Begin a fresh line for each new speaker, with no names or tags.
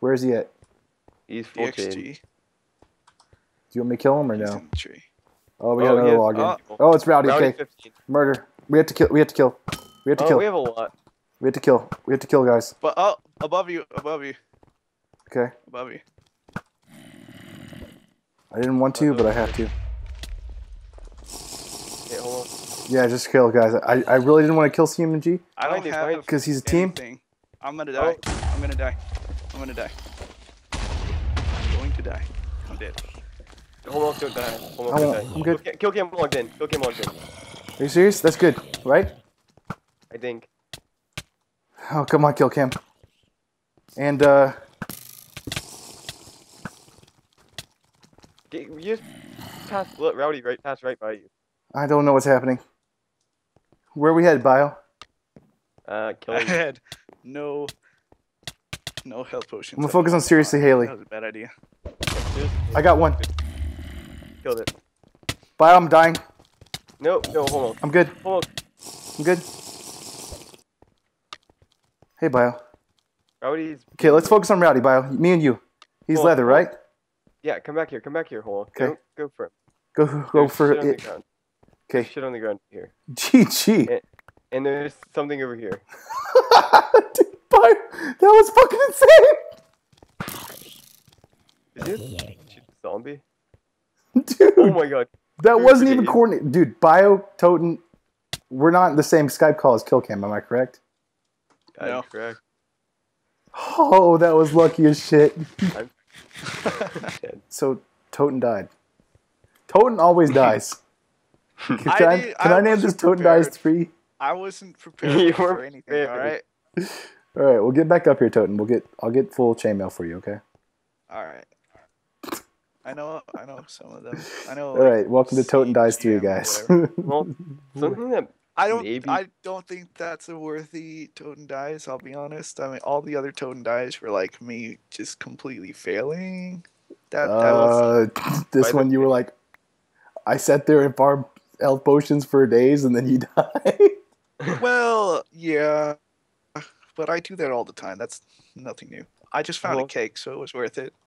Where is he at?
He's full chain.
DXG.
Do you want me to kill him or
He's
no?
in.
Oh, we oh, got
Oh,
another
yeah.
login.
Oh.
Uh, oh, it's Rowdy.
Rowdy
Okay,
15.
murder. We have to kill. We have to kill. We have to
Oh,
kill.
we have a lot.
We have to kill. We have to kill, guys.
But oh, above you, above you,
Okay.
above you.
I didn't want to, but I have to.
Hey, hold on.
Yeah, just kill, guys. I, I really didn't want to kill CMG
I don't have
behind
because he's a team.
anything. I'm gonna oh. die. I'm gonna die. I'm gonna die. I'm going to die. I'm dead.
Hold on, don't die. Hold on,
I
don't
won't-
die.
I'm good.
Kill, kill cam logged in. Kill cam logged in.
Are you serious? That's good, right?
I think.
Oh, come on, kill cam. And uh,
you just pass look, Rowdy right pass right by you.
I don't know what's happening. Where we headed, Bio?
Uh,
I
killing.
had no, no health potions.
I'm gonna focus on seriously Haley.
That was a bad idea.
I got one.
killed it.
Bio, I'm dying.
No, no, hold on.
I'm good.
Hold on.
I'm good. Hey, Bio.
Rowdy's.
Okay, let's focus on Rowdy, Bio. Me and you. He's
Hold
leather,
on.
right?
Yeah, come back here. Come back here. Hold on.
Okay.
Go, go for it.
Go, go
There's
for
shit on the
it. Okay.
Shit on the ground here.
GG.
And there's something over here.
Dude, Bio, that was fucking
Is it? Shoot zombie?
Dude!
Oh my god.
That
Dude,
wasn't even coordinated, dude. Bio, Totan, we're not in the same Skype call as Killcam. Am I correct?
That
No.
is correct.
Oh, that was lucky as shit. So Totan died. Totan always dies. Can I,
I did-
can I,
I
name this
wasn't
Totan dies three?
I wasn't prepared for
weren't
anything.
prepared.
All right.
All right, we'll get back up here, Totan. We'll get I'll get full chainmail for you, okay?
All right. I know. I know some of them. I know.
All right, welcome to Totan Dies three,
CGM or
guys.
Well, something that
I don't.
Maybe.
I don't think that's a worthy Totan dies. I'll be honest. I mean, all the other Totan dies were like me, just completely failing. That that was.
uh, this
By the-
one you were like, I sat there and farmed health potions for days, and then you die.
Well, yeah, but I do that all the time. That's nothing new. I just found
Well-
a cake, so it was worth it.